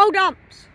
Hold ups.